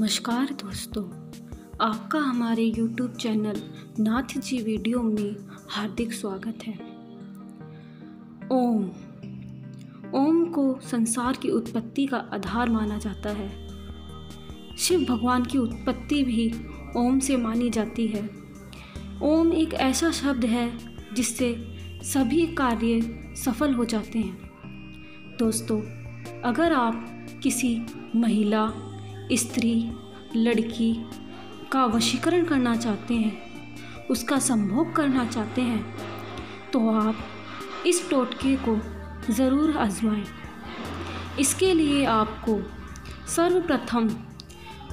नमस्कार दोस्तों, आपका हमारे YouTube channel Nath ji video में हार्दिक स्वागत है। ओम। ओम को संसार की उत्पत्ति का आधार माना जाता है। शिव भगवान की उत्पत्ति भी ओम से मानी जाती है। ओम एक ऐसा शब्द है जिससे सभी कार्य सफल हो जाते हैं। दोस्तों, अगर आप किसी महिला स्त्री, लड़की का वशीकरण करना चाहते हैं, उसका संभोग करना चाहते हैं तो आप इस टोटके को ज़रूर आजमाएँ। इसके लिए आपको सर्वप्रथम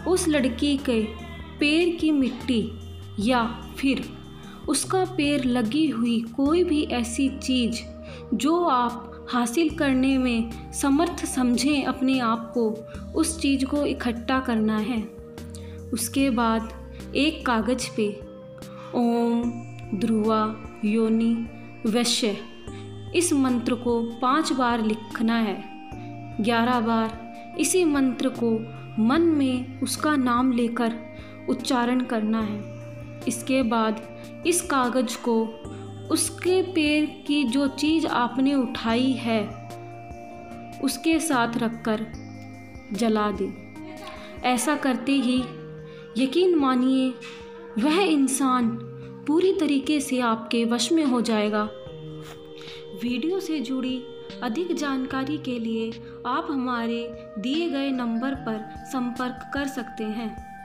उस लड़की के पैर की मिट्टी या फिर उसका पैर लगी हुई कोई भी ऐसी चीज़ जो आप हासिल करने में समर्थ समझें अपने आप को। उस चीज़ को इकट्ठा करना है। उसके बाद एक कागज़ पे, ओम ध्रुवा योनि वैश्य, इस मंत्र को पाँच बार लिखना है। ग्यारह बार इसी मंत्र को मन में उसका नाम लेकर उच्चारण करना है। इसके बाद इस कागज़ को उसके पैर की जो चीज़ आपने उठाई है, उसके साथ रखकर जला दें। ऐसा करते ही यकीन मानिए, वह इंसान पूरी तरीके से आपके वश में हो जाएगा। वीडियो से जुड़ी अधिक जानकारी के लिए आप हमारे दिए गए नंबर पर संपर्क कर सकते हैं।